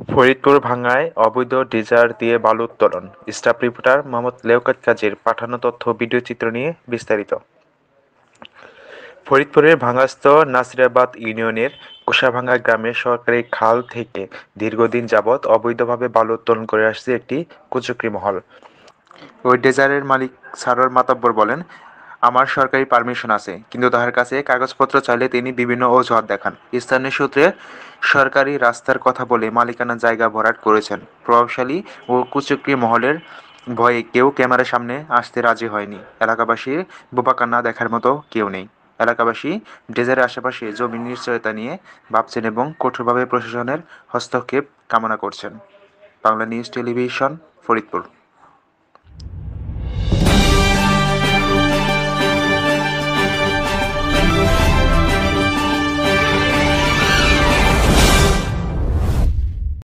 ফরিদপুর ভাঙ্গায় অবৈধ ড্রেজার দিয়ে বালু উত্তোলন। স্টাফ রিপোর্টার মোহাম্মদ লেওকাত কাজীর পাঠানো তথ্য ও ভিডিওচিত্র নিয়ে বিস্তারিত। ফরিদপুরের ভাঙ্গাস্থ নাসিরাবাদ ইউনিয়নের কোষাভাঙ্গা গ্রামের সরকারি খাল থেকে দীর্ঘদিন যাবৎ অবৈধভাবে বালু উত্তোলন করে আসছে একটি কুচক্রী মহল। ওই ড্রেজারের মালিক সারোয়ার মাতব্বর বলেন আমার সরকারি পারমিশন আছে, কিন্তু তাহার কাছে কাগজপত্র চাইলে তিনি বিভিন্ন অজুহাত দেখান। স্থানীয় সূত্রে সরকারি রাস্তার কথা বলে মালিকানা জায়গা ভরাট করেছেন। প্রভাবশালী ও কুচক্রী মহলের ভয়ে কেউ ক্যামেরার সামনে আসতে রাজি হয়নি। এলাকাবাসীর বোবাকান্না দেখার মতো কেউ নেই। এলাকাবাসী, ডেজারের আশেপাশে জমির নিশ্চয়তা নিয়ে ভাবছেন এবং কঠোরভাবে প্রশাসনের হস্তক্ষেপ কামনা করছেন। Bangla news television, Faridpur.